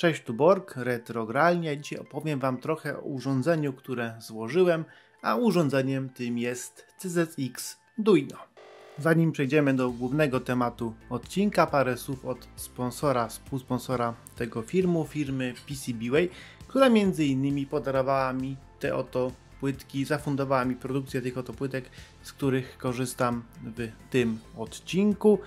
Cześć, tu Borg, Retrogralnia. Dzisiaj opowiem Wam trochę o urządzeniu, które złożyłem, a urządzeniem tym jest CZX Duino. Zanim przejdziemy do głównego tematu odcinka, parę słów od sponsora, współsponsora tego filmu, firmy PCBWay, która między innymi podarowała mi te oto płytki, zafundowała mi produkcję tych oto płytek, z których korzystam w tym odcinku.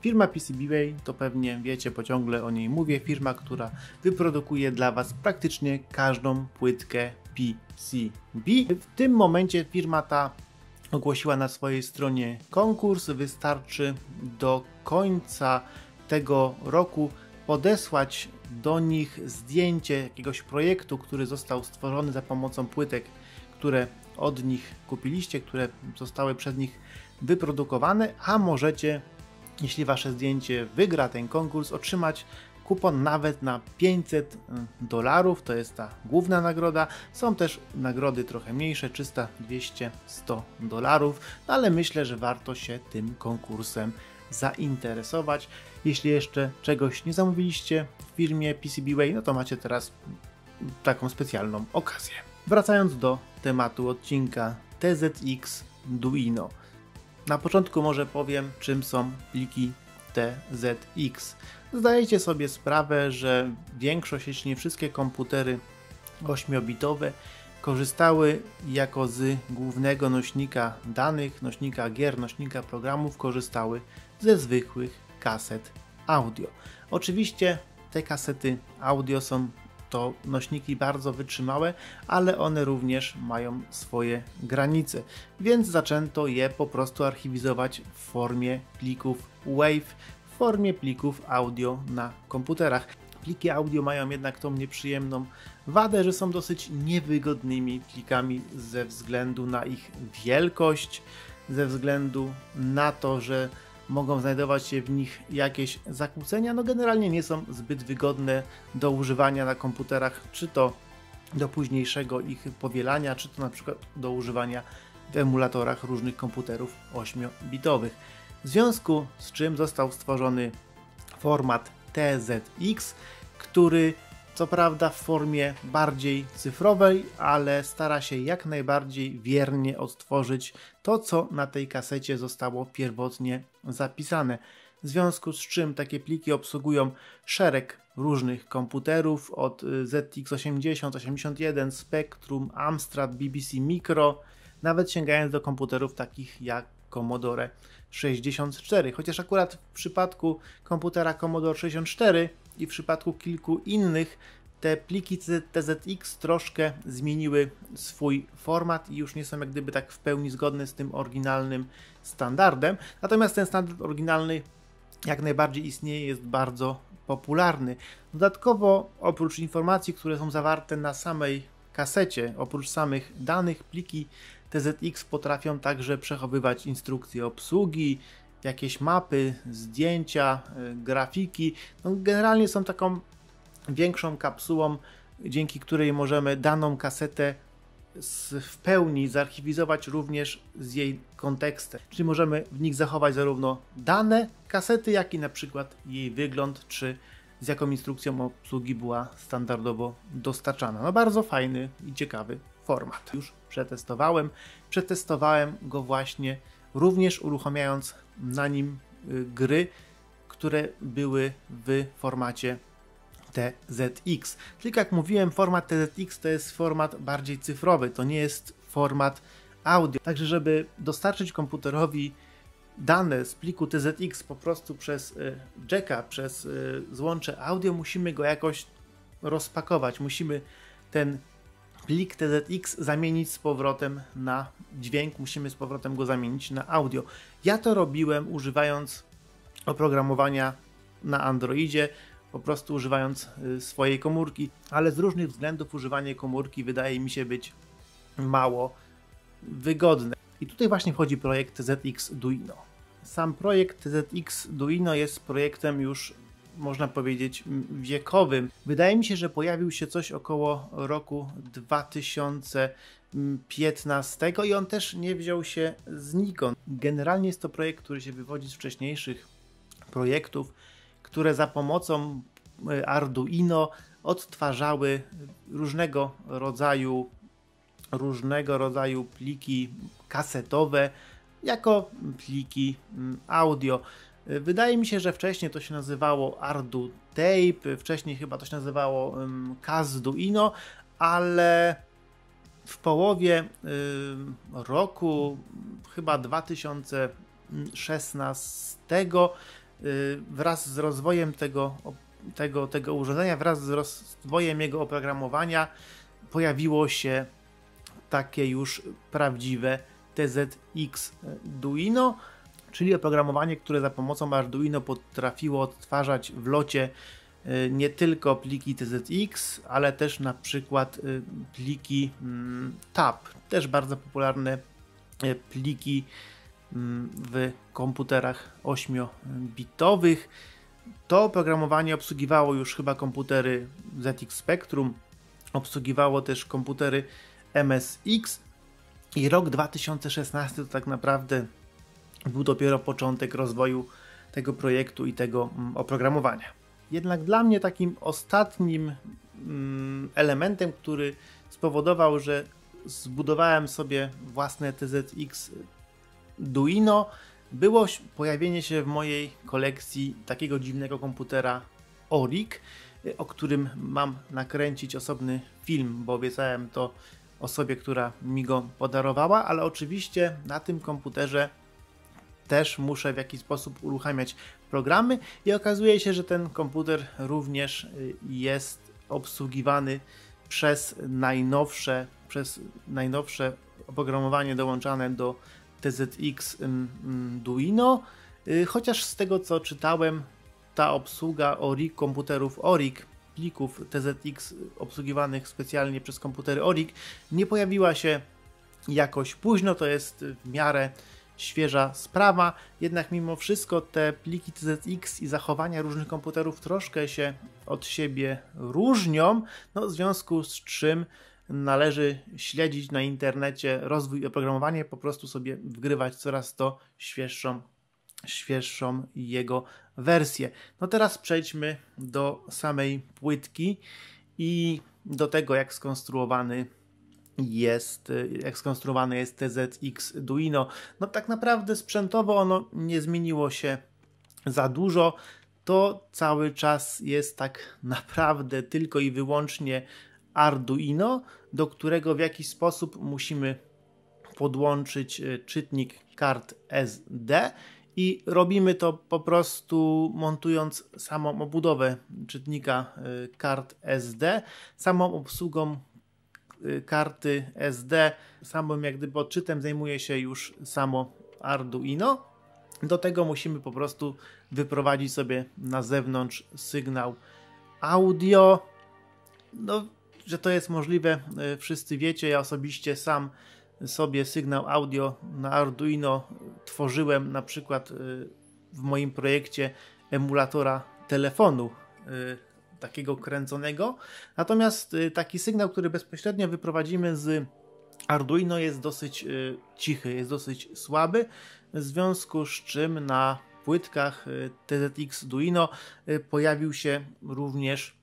Firma PCBWay to pewnie wiecie, bo ciągle o niej mówię, firma, która wyprodukuje dla Was praktycznie każdą płytkę PCB. W tym momencie firma ta ogłosiła na swojej stronie konkurs. Wystarczy do końca tego roku podesłać do nich zdjęcie jakiegoś projektu, który został stworzony za pomocą płytek, które od nich kupiliście, które zostały przez nich wyprodukowane, a możecie jeśli Wasze zdjęcie wygra ten konkurs, otrzymać kupon nawet na 500 dolarów, to jest ta główna nagroda. Są też nagrody trochę mniejsze, 300, 200, 100 dolarów, no ale myślę, że warto się tym konkursem zainteresować. Jeśli jeszcze czegoś nie zamówiliście w firmie PCBWay, no to macie teraz taką specjalną okazję. Wracając do tematu odcinka TZX Duino. Na początku może powiem, czym są pliki TZX. Zdajecie sobie sprawę, że większość, jeśli nie wszystkie komputery 8-bitowe korzystały jako z głównego nośnika danych, nośnika gier, nośnika programów, korzystały ze zwykłych kaset audio. Oczywiście te kasety audio są to nośniki bardzo wytrzymałe, ale one również mają swoje granice, więc zaczęto je po prostu archiwizować w formie plików WAV, w formie plików audio na komputerach. Pliki audio mają jednak tą nieprzyjemną wadę, że są dosyć niewygodnymi plikami ze względu na ich wielkość, ze względu na to, że mogą znajdować się w nich jakieś zakłócenia, no generalnie nie są zbyt wygodne do używania na komputerach, czy to do późniejszego ich powielania, czy to na przykład do używania w emulatorach różnych komputerów 8-bitowych. W związku z czym został stworzony format TZX, który co prawda w formie bardziej cyfrowej, ale stara się jak najbardziej wiernie odtworzyć to, co na tej kasecie zostało pierwotnie zapisane. W związku z czym takie pliki obsługują szereg różnych komputerów od y, ZX80, 81, Spectrum, Amstrad, BBC Micro, nawet sięgając do komputerów takich jak Commodore 64. Chociaż akurat w przypadku komputera Commodore 64 i w przypadku kilku innych te pliki TZX troszkę zmieniły swój format i już nie są jak gdyby tak w pełni zgodne z tym oryginalnym standardem. Natomiast ten standard oryginalny jak najbardziej istnieje, jest bardzo popularny. Dodatkowo, oprócz informacji, które są zawarte na samej kasecie, oprócz samych danych, pliki TZX potrafią także przechowywać instrukcje obsługi, jakieś mapy, zdjęcia, y, grafiki. No, generalnie są taką większą kapsułą, dzięki której możemy daną kasetę w pełni zarchiwizować również z jej kontekstem. Czyli możemy w nich zachować zarówno dane kasety, jak i na przykład jej wygląd, czy z jaką instrukcją obsługi była standardowo dostarczana. No bardzo fajny i ciekawy format. Już przetestowałem. Przetestowałem go właśnie również uruchamiając na nim y, gry, które były w formacie TZX. Czyli jak mówiłem, format TZX to jest format bardziej cyfrowy, to nie jest format audio. Także, żeby dostarczyć komputerowi dane z pliku TZX po prostu przez y, jacka, przez y, złącze audio, musimy go jakoś rozpakować. Musimy ten plik TZX zamienić z powrotem na dźwięk, musimy z powrotem go zamienić na audio. Ja to robiłem używając oprogramowania na Androidzie, po prostu używając y, swojej komórki, ale z różnych względów używanie komórki wydaje mi się być mało wygodne. I tutaj właśnie wchodzi projekt ZX Duino. Sam projekt ZX Duino jest projektem już można powiedzieć wiekowym. Wydaje mi się, że pojawił się coś około roku 2015 i on też nie wziął się znikąd. Generalnie jest to projekt, który się wywodzi z wcześniejszych projektów które za pomocą Arduino odtwarzały różnego rodzaju różnego rodzaju pliki kasetowe jako pliki mm, audio. Wydaje mi się, że wcześniej to się nazywało Ardu Tape, wcześniej chyba to się nazywało um, Kazduino, ale w połowie roku, chyba 2016, y, wraz z rozwojem tego, tego, tego urządzenia, wraz z rozwojem jego oprogramowania, pojawiło się takie już prawdziwe TZX Duino, czyli oprogramowanie, które za pomocą Arduino potrafiło odtwarzać w locie y, nie tylko pliki TZX, ale też na przykład y, pliki mm, TAP, też bardzo popularne y, pliki mm, w komputerach 8-bitowych. To oprogramowanie obsługiwało już chyba komputery ZX Spectrum, obsługiwało też komputery MSX i rok 2016 to tak naprawdę był dopiero początek rozwoju tego projektu i tego mm, oprogramowania. Jednak dla mnie takim ostatnim mm, elementem, który spowodował, że zbudowałem sobie własne TZX Duino, było pojawienie się w mojej kolekcji takiego dziwnego komputera Orik, o którym mam nakręcić osobny film, bo obiecałem to osobie, która mi go podarowała, ale oczywiście na tym komputerze też muszę w jakiś sposób uruchamiać programy i okazuje się, że ten komputer również y, jest obsługiwany przez najnowsze, przez najnowsze oprogramowanie dołączane do TZX Duino, y, chociaż z tego co czytałem, ta obsługa ORIG komputerów ORIG plików TZX obsługiwanych specjalnie przez komputery ORIG nie pojawiła się jakoś późno, to jest w miarę świeża sprawa, jednak mimo wszystko te pliki TZX i zachowania różnych komputerów troszkę się od siebie różnią, no, w związku z czym należy śledzić na internecie rozwój oprogramowania, po prostu sobie wgrywać coraz to świeższą świeższą jego wersję. No teraz przejdźmy do samej płytki i do tego, jak skonstruowany jest, jak skonstruowany jest TZX Duino. No tak naprawdę sprzętowo ono nie zmieniło się za dużo. To cały czas jest tak naprawdę tylko i wyłącznie Arduino, do którego w jakiś sposób musimy podłączyć e, czytnik kart SD i robimy to po prostu montując samą obudowę czytnika y, kart SD, samą obsługą y, karty SD, samym jak gdyby odczytem zajmuje się już samo Arduino. Do tego musimy po prostu wyprowadzić sobie na zewnątrz sygnał audio. No, że to jest możliwe, y, wszyscy wiecie. Ja osobiście sam sobie sygnał audio na Arduino tworzyłem na przykład y, w moim projekcie emulatora telefonu y, takiego kręconego. Natomiast y, taki sygnał, który bezpośrednio wyprowadzimy z Arduino jest dosyć cichy, jest dosyć słaby, w związku z czym na płytkach TZX Duino pojawił się również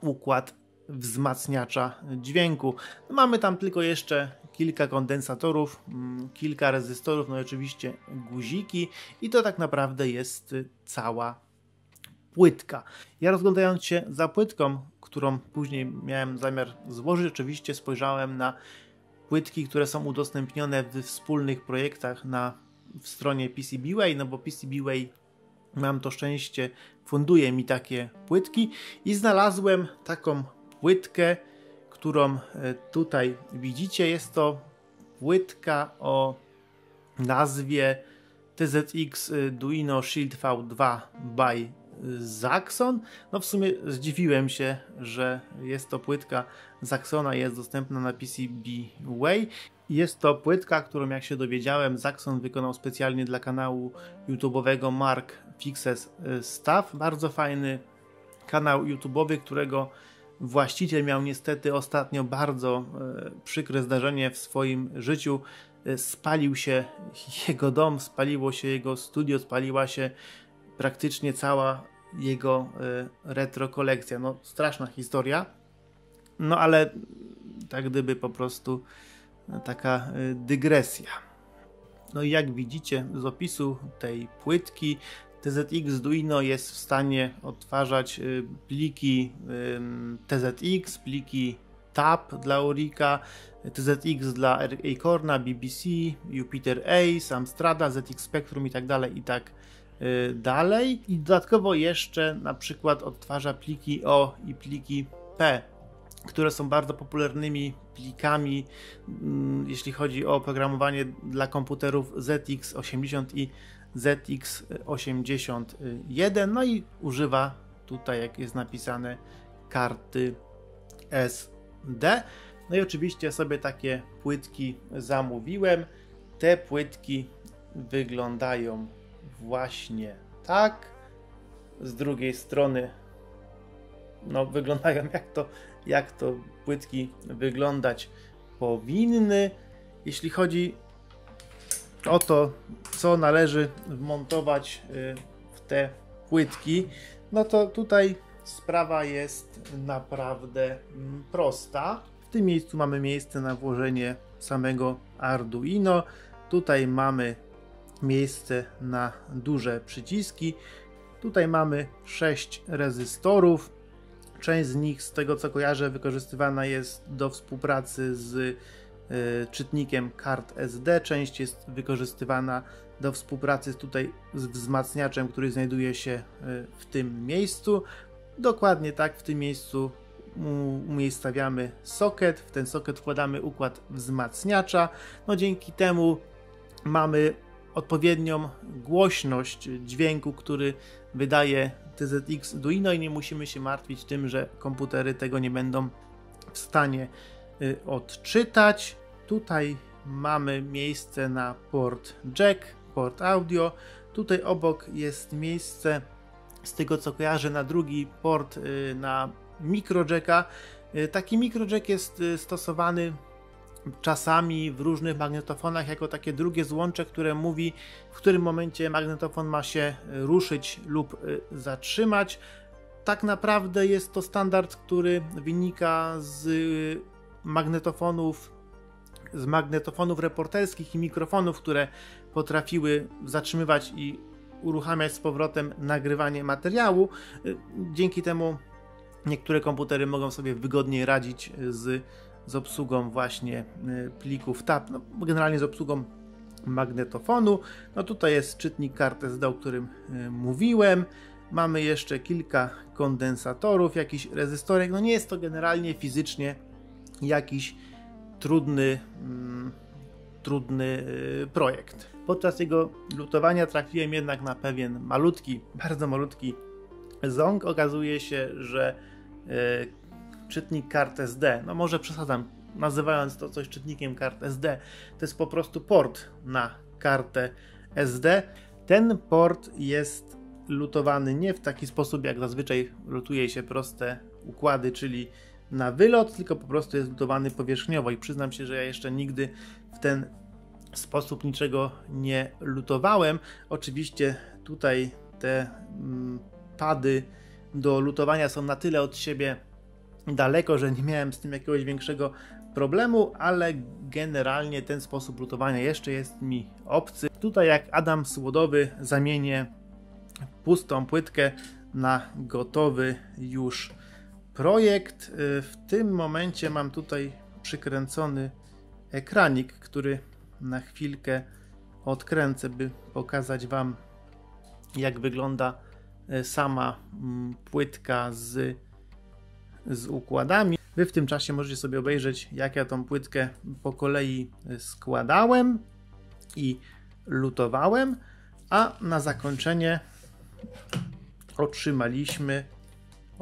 układ wzmacniacza dźwięku. Mamy tam tylko jeszcze kilka kondensatorów, mm, kilka rezystorów, no i oczywiście guziki i to tak naprawdę jest cała płytka. Ja rozglądając się za płytką, którą później miałem zamiar złożyć, oczywiście spojrzałem na płytki, które są udostępnione w wspólnych projektach na w stronie PCBWay, no bo PCBWay mam to szczęście, funduje mi takie płytki i znalazłem taką płytkę, którą e, tutaj widzicie. Jest to płytka o nazwie TZX Duino Shield V2 by Zaxxon. No w sumie zdziwiłem się, że jest to płytka Zaxxona jest dostępna na PCB Way. Jest to płytka, którą jak się dowiedziałem Zaxxon wykonał specjalnie dla kanału YouTube'owego Mark Fixes Stuff. Bardzo fajny kanał YouTube'owy, którego Właściciel miał niestety ostatnio bardzo e, przykre zdarzenie w swoim życiu. E, spalił się jego dom, spaliło się jego studio, spaliła się praktycznie cała jego retro kolekcja. No, straszna historia. No, ale tak gdyby po prostu taka dygresja. No i jak widzicie z opisu tej płytki, TZX Duino jest w stanie odtwarzać y, pliki TZX, pliki TAP dla Orika, TZX dla Acorna, BBC, Jupiter Ace, Amstrada, ZX Spectrum i tak dalej i tak y, dalej. I dodatkowo jeszcze na przykład odtwarza pliki O i pliki P, które są bardzo popularnymi plikami, mm, jeśli chodzi o oprogramowanie dla komputerów ZX80 i ZX81, no i używa tutaj, jak jest napisane, karty SD. No i oczywiście sobie takie płytki zamówiłem. Te płytki wyglądają właśnie tak. Z drugiej strony, no, wyglądają jak to, jak to płytki wyglądać powinny. Jeśli chodzi o to, co należy wmontować y, w te płytki, no to tutaj sprawa jest naprawdę mm, prosta. W tym miejscu mamy miejsce na włożenie samego Arduino. Tutaj mamy miejsce na duże przyciski. Tutaj mamy 6 rezystorów. Część z nich, z tego co kojarzę, wykorzystywana jest do współpracy z E, czytnikiem kart SD. Część jest wykorzystywana do współpracy tutaj z wzmacniaczem, który znajduje się e, w tym miejscu. Dokładnie tak w tym miejscu umiejscawiamy soket. W ten soket wkładamy układ wzmacniacza. No dzięki temu mamy odpowiednią głośność dźwięku, który wydaje TZX Duino i nie musimy się martwić tym, że komputery tego nie będą w stanie e, odczytać. Tutaj mamy miejsce na port jack, port audio. Tutaj obok jest miejsce, z tego co kojarzę, na drugi port y, na microjacka. Y, taki microjack jest y, stosowany czasami w różnych magnetofonach jako takie drugie złącze, które mówi, w którym momencie magnetofon ma się ruszyć lub zatrzymać. Tak naprawdę jest to standard, który wynika z magnetofonów z magnetofonów reporterskich i mikrofonów, które potrafiły zatrzymywać i uruchamiać z powrotem nagrywanie materiału. Dzięki temu niektóre komputery mogą sobie wygodniej radzić z, z obsługą właśnie e, plików TAP, no, generalnie z obsługą magnetofonu. No tutaj jest czytnik kart SD, o którym e, mówiłem. Mamy jeszcze kilka kondensatorów, jakiś rezystorek. No nie jest to generalnie fizycznie jakiś trudny, mm, trudny y, projekt. Podczas jego lutowania trafiłem jednak na pewien malutki, bardzo malutki ząg. Okazuje się, że y, czytnik kart SD, no może przesadzam, nazywając to coś czytnikiem kart SD, to jest po prostu port na kartę SD. Ten port jest lutowany nie w taki sposób, jak zazwyczaj lutuje się proste układy, czyli na wylot, tylko po prostu jest lutowany powierzchniowo i przyznam się, że ja jeszcze nigdy w ten sposób niczego nie lutowałem. Oczywiście tutaj te mm, pady do lutowania są na tyle od siebie daleko, że nie miałem z tym jakiegoś większego problemu, ale generalnie ten sposób lutowania jeszcze jest mi obcy. Tutaj jak Adam Słodowy zamienię pustą płytkę na gotowy już projekt. W tym momencie mam tutaj przykręcony ekranik, który na chwilkę odkręcę, by pokazać Wam, jak wygląda y, sama mm, płytka z, z układami. Wy w tym czasie możecie sobie obejrzeć, jak ja tą płytkę po kolei składałem i lutowałem, a na zakończenie otrzymaliśmy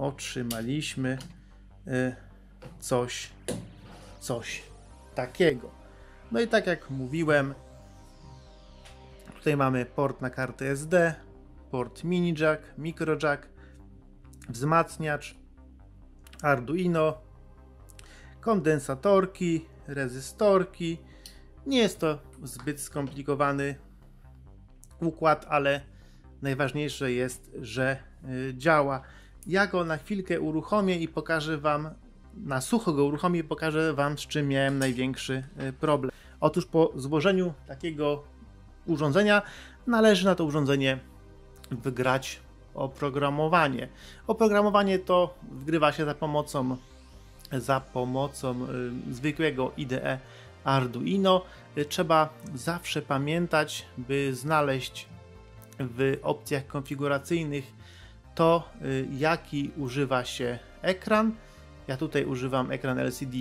otrzymaliśmy y, coś, coś takiego. No i tak jak mówiłem, tutaj mamy port na kartę SD, port mini jack, micro jack, wzmacniacz, Arduino, kondensatorki, rezystorki. Nie jest to zbyt skomplikowany układ, ale najważniejsze jest, że działa. Ja go na chwilkę uruchomię i pokażę Wam, na sucho go uruchomię i pokażę Wam, z czym miałem największy problem. Otóż po złożeniu takiego urządzenia należy na to urządzenie wygrać oprogramowanie. Oprogramowanie to wgrywa się za pomocą za pomocą y, zwykłego IDE Arduino. Y, trzeba zawsze pamiętać, by znaleźć w opcjach konfiguracyjnych to, y, jaki używa się ekran. Ja tutaj używam ekran LCD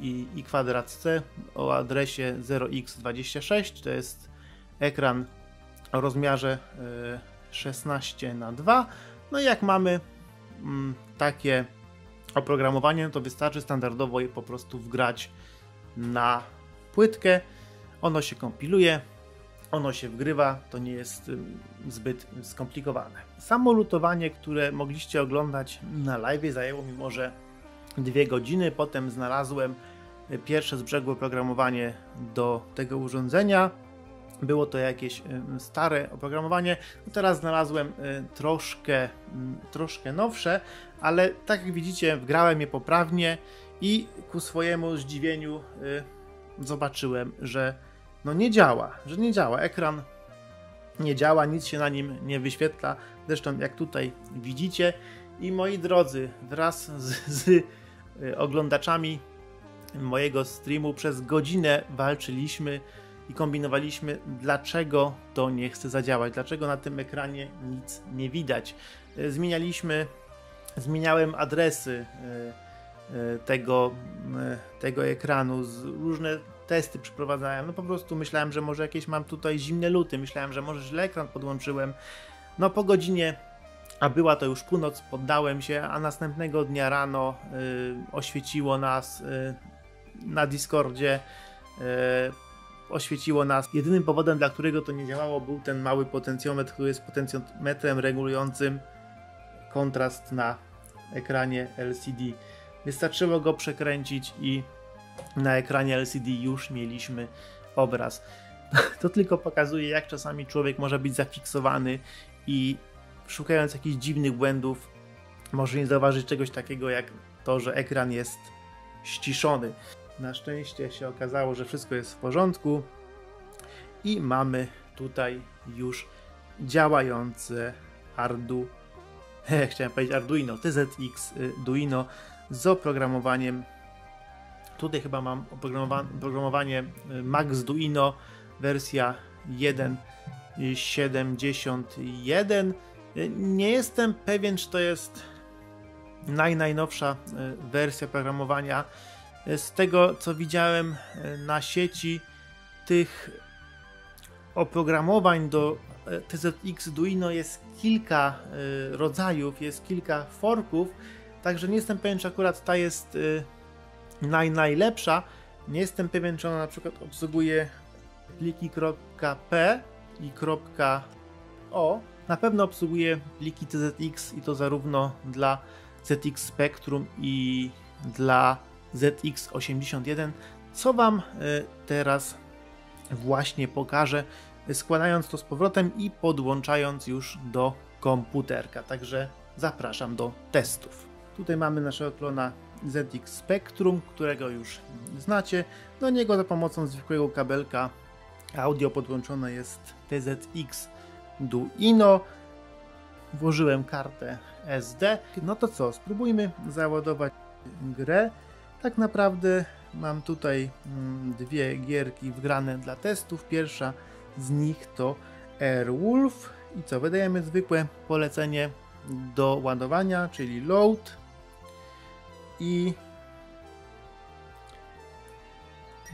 i, i kwadrat C o adresie 0x26. To jest ekran o rozmiarze 16 na 2 No i jak mamy mm, takie oprogramowanie, to wystarczy standardowo je po prostu wgrać na płytkę. Ono się kompiluje, ono się wgrywa, to nie jest zbyt skomplikowane. Samo lutowanie, które mogliście oglądać na live zajęło mi może dwie godziny. Potem znalazłem pierwsze z brzegu oprogramowanie do tego urządzenia. Było to jakieś stare oprogramowanie. No teraz znalazłem troszkę, troszkę nowsze, ale tak jak widzicie, wgrałem je poprawnie i ku swojemu zdziwieniu zobaczyłem, że no nie działa, że nie działa. Ekran nie działa, nic się na nim nie wyświetla. Zresztą jak tutaj widzicie. I moi drodzy, wraz z, z oglądaczami mojego streamu przez godzinę walczyliśmy i kombinowaliśmy, dlaczego to nie chce zadziałać, dlaczego na tym ekranie nic nie widać. E, zmienialiśmy, zmieniałem adresy e, e, tego, tego ekranu, różne testy przeprowadzałem. No po prostu myślałem, że może jakieś mam tutaj zimne luty, myślałem, że może źle ekran podłączyłem. No po godzinie, a była to już północ, poddałem się, a następnego dnia rano oświeciło nas na Discordzie oświeciło nas. Jedynym powodem, dla którego to nie działało, był ten mały potencjometr, który jest potencjometrem regulującym kontrast na ekranie LCD. Wystarczyło go przekręcić i na ekranie LCD już mieliśmy obraz. To tylko pokazuje, jak czasami człowiek może być zafiksowany i szukając jakichś dziwnych błędów, może nie zauważyć czegoś takiego jak to, że ekran jest ściszony. Na szczęście się okazało, że wszystko jest w porządku i mamy tutaj już działające Ardu, chciałem powiedzieć Arduino, TZX y, Duino z oprogramowaniem. Tutaj chyba mam oprogramowanie y, Max Duino wersja 1.71 y, nie jestem pewien czy to jest naj, najnowsza wersja programowania z tego co widziałem e, na sieci, tych oprogramowań do e, TZX Duino jest kilka e, rodzajów, jest kilka forków, także nie jestem pewien, czy akurat ta jest naj, najlepsza. Nie jestem pewien, czy ona na przykład obsługuje pliki.p i .o. Na pewno obsługuje pliki TZX i to zarówno dla ZX Spectrum i dla ZX81, co Wam e, teraz właśnie pokażę, składając to z powrotem i podłączając już do komputerka. Także zapraszam do testów. Tutaj mamy naszego klona ZX Spectrum, którego już znacie. Do niego za pomocą zwykłego kabelka audio podłączone jest TZX Duino. Włożyłem kartę SD. No to co, spróbujmy załadować grę. Tak naprawdę mam tutaj mm, dwie gierki wgrane dla testów. Pierwsza z nich to Airwolf. I co? Wydajemy zwykłe polecenie do ładowania, czyli load. I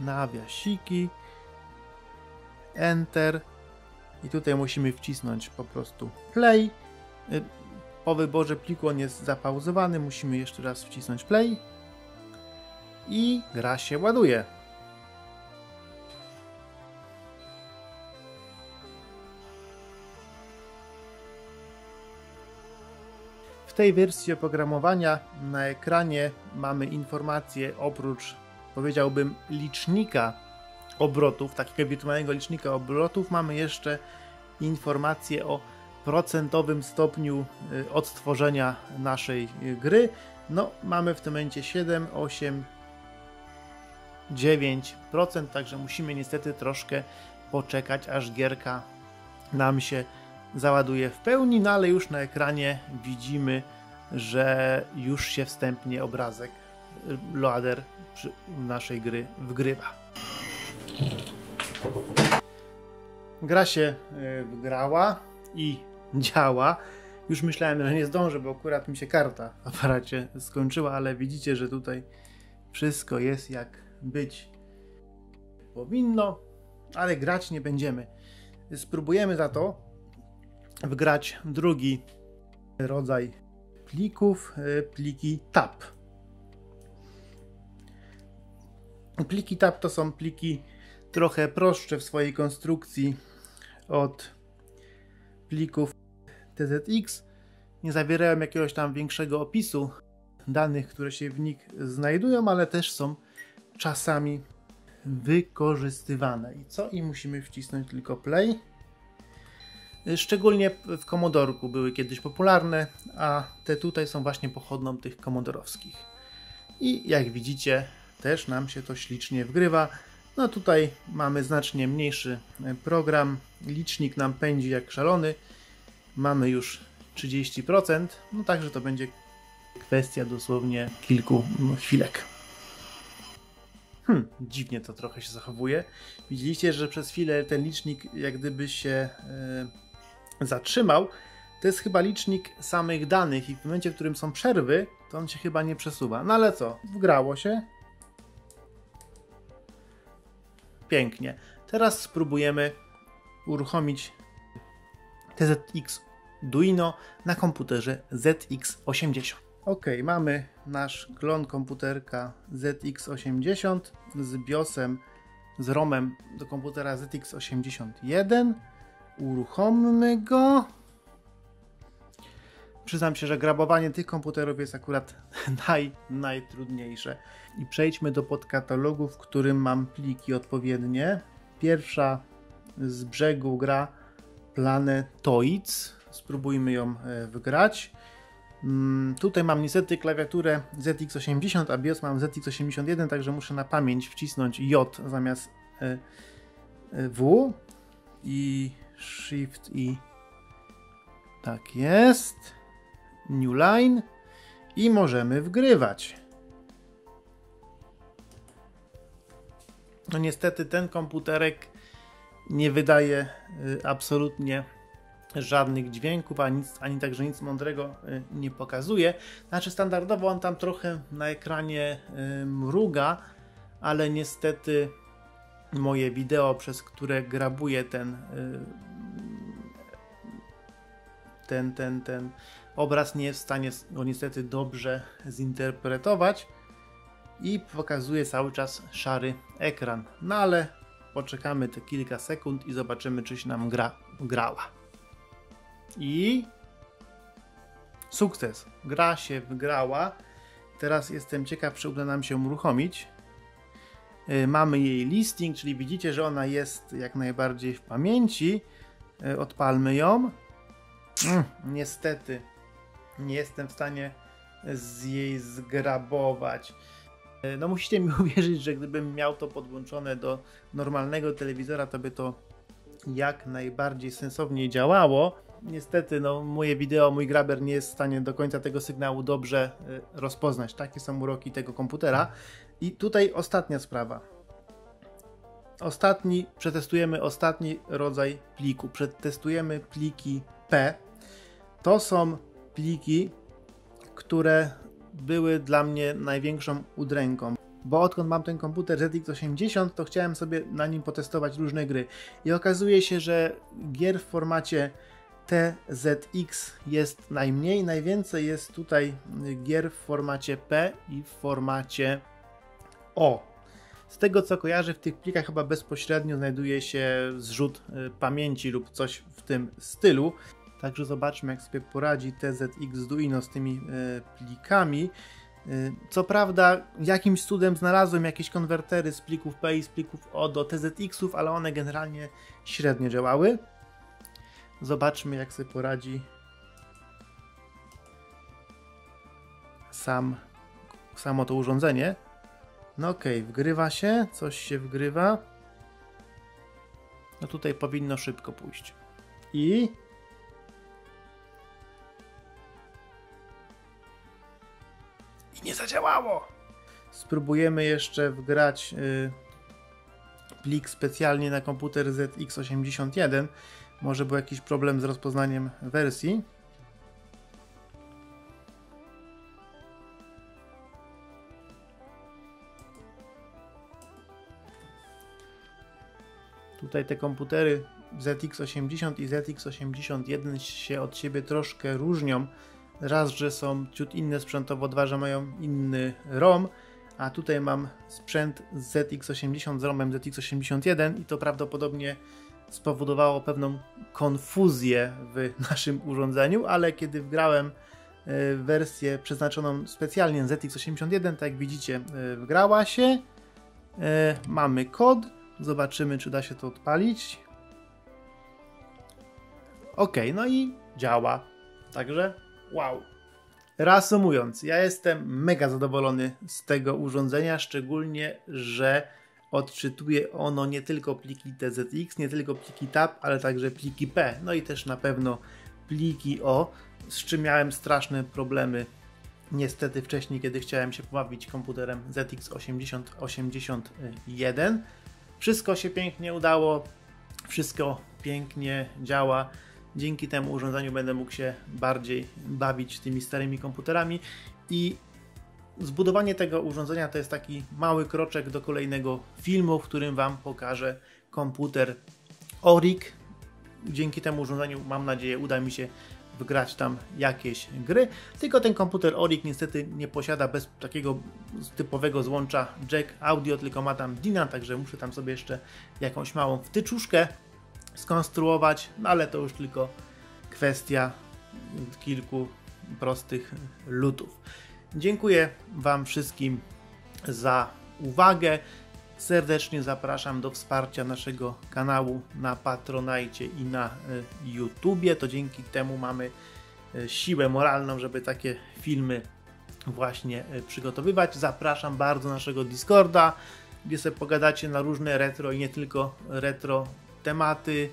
nawiasiki. Enter. I tutaj musimy wcisnąć po prostu play. Y, po wyborze pliku on jest zapauzowany. Musimy jeszcze raz wcisnąć play i gra się ładuje. W tej wersji oprogramowania na ekranie mamy informacje oprócz powiedziałbym licznika obrotów, takiego wirtualnego licznika obrotów, mamy jeszcze informacje o procentowym stopniu y, odtworzenia naszej y, gry. No, mamy w tym momencie 7, 8, 9%, także musimy niestety troszkę poczekać, aż gierka nam się załaduje w pełni, no ale już na ekranie widzimy, że już się wstępnie obrazek loader naszej gry wgrywa. Gra się e, wgrała i działa. Już myślałem, że nie zdążę, bo akurat mi się karta w aparacie skończyła, ale widzicie, że tutaj wszystko jest jak być powinno, ale grać nie będziemy. Spróbujemy za to wgrać drugi rodzaj plików, e, pliki TAP. Pliki TAP to są pliki trochę prostsze w swojej konstrukcji od plików TZX. Nie zawierają jakiegoś tam większego opisu danych, które się w nich znajdują, ale też są czasami wykorzystywane. I co? I musimy wcisnąć tylko play. Szczególnie w Komodorku były kiedyś popularne, a te tutaj są właśnie pochodną tych komodorowskich. I jak widzicie, też nam się to ślicznie wgrywa. No tutaj mamy znacznie mniejszy program, licznik nam pędzi jak szalony. Mamy już 30%, no także to będzie kwestia dosłownie kilku chwilek. Hmm, dziwnie to trochę się zachowuje. Widzieliście, że przez chwilę ten licznik jak gdyby się yy, zatrzymał. To jest chyba licznik samych danych i w momencie, w którym są przerwy, to on się chyba nie przesuwa. No ale co? Wgrało się. Pięknie. Teraz spróbujemy uruchomić TZX Duino na komputerze ZX80. Ok, mamy nasz klon komputerka ZX80 z BIOSem, z ROMem do komputera ZX81. Uruchommy go. Przyznam się, że grabowanie tych komputerów jest akurat naj, najtrudniejsze. I przejdźmy do podkatalogu, w którym mam pliki odpowiednie. Pierwsza z brzegu gra Planetoids. Spróbujmy ją e, wygrać. Mm, tutaj mam niestety klawiaturę ZX80, a BIOS mam ZX81, także muszę na pamięć wcisnąć J zamiast e, e, W i Shift i tak jest. New Line i możemy wgrywać. No niestety ten komputerek nie wydaje y, absolutnie żadnych dźwięków, ani, ani także nic mądrego y, nie pokazuje. Znaczy standardowo on tam trochę na ekranie y, mruga, ale niestety moje wideo, przez które grabuję ten ten, ten, ten obraz nie jest w stanie go niestety dobrze zinterpretować i pokazuje cały czas szary ekran. No ale poczekamy te kilka sekund i zobaczymy, czy się nam gra grała. I sukces. Gra się wygrała. Teraz jestem ciekaw, czy uda nam się uruchomić. Yy, mamy jej listing, czyli widzicie, że ona jest jak najbardziej w pamięci. Yy, odpalmy ją. Mm, niestety nie jestem w stanie z jej zgrabować. E, no musicie mi uwierzyć, że gdybym miał to podłączone do normalnego telewizora, to by to jak najbardziej sensownie działało. Niestety, no, moje wideo, mój graber nie jest w stanie do końca tego sygnału dobrze e, rozpoznać. Takie są uroki tego komputera. I tutaj ostatnia sprawa. Ostatni, przetestujemy ostatni rodzaj pliku. Przetestujemy pliki P. To są pliki, które były dla mnie największą udręką. Bo odkąd mam ten komputer ZX80, to chciałem sobie na nim potestować różne gry. I okazuje się, że gier w formacie TZX jest najmniej, najwięcej jest tutaj gier w formacie P i w formacie O. Z tego co kojarzę, w tych plikach chyba bezpośrednio znajduje się zrzut y, pamięci lub coś w tym stylu. Także zobaczmy, jak sobie poradzi TZX Duino z tymi e, plikami. Co prawda, jakimś cudem znalazłem jakieś konwertery z plików P i z plików O do TZX-ów, ale one generalnie średnio działały. Zobaczmy, jak sobie poradzi sam, samo to urządzenie. No okej, okay, wgrywa się, coś się wgrywa. No tutaj powinno szybko pójść. I... I nie zadziałało! Spróbujemy jeszcze wgrać y, plik specjalnie na komputer ZX81. Może był jakiś problem z rozpoznaniem wersji. Tutaj te komputery ZX80 i ZX81 się od siebie troszkę różnią. Raz, że są ciut inne sprzętowo, dwa, że mają inny ROM, a tutaj mam sprzęt ZX80 z ROMem ZX81 i to prawdopodobnie spowodowało pewną konfuzję w naszym urządzeniu, ale kiedy wgrałem e, wersję przeznaczoną specjalnie ZX81, tak jak widzicie, e, wgrała się. E, mamy kod, zobaczymy czy da się to odpalić. Ok, no i działa. Także wow. Reasumując, ja jestem mega zadowolony z tego urządzenia, szczególnie, że odczytuje ono nie tylko pliki TZX, nie tylko pliki TAP, ale także pliki P, no i też na pewno pliki O, z czym miałem straszne problemy niestety wcześniej, kiedy chciałem się pobawić komputerem ZX 8081. Wszystko się pięknie udało, wszystko pięknie działa. Dzięki temu urządzeniu będę mógł się bardziej bawić tymi starymi komputerami i zbudowanie tego urządzenia to jest taki mały kroczek do kolejnego filmu, w którym Wam pokażę komputer Oric. Dzięki temu urządzeniu mam nadzieję uda mi się wgrać tam jakieś gry. Tylko ten komputer Oric niestety nie posiada bez takiego typowego złącza jack audio, tylko ma tam DINA, także muszę tam sobie jeszcze jakąś małą wtyczuszkę skonstruować, no ale to już tylko kwestia kilku prostych lutów. Dziękuję Wam wszystkim za uwagę. Serdecznie zapraszam do wsparcia naszego kanału na Patronajcie i na e, YouTubie. To dzięki temu mamy e, siłę moralną, żeby takie filmy właśnie e, przygotowywać. Zapraszam bardzo naszego Discorda, gdzie sobie pogadacie na różne retro i nie tylko retro tematy.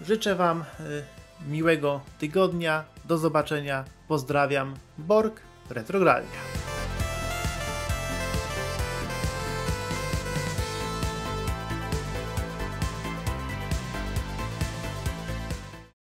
Życzę Wam miłego tygodnia. Do zobaczenia. Pozdrawiam. Borg retrograde.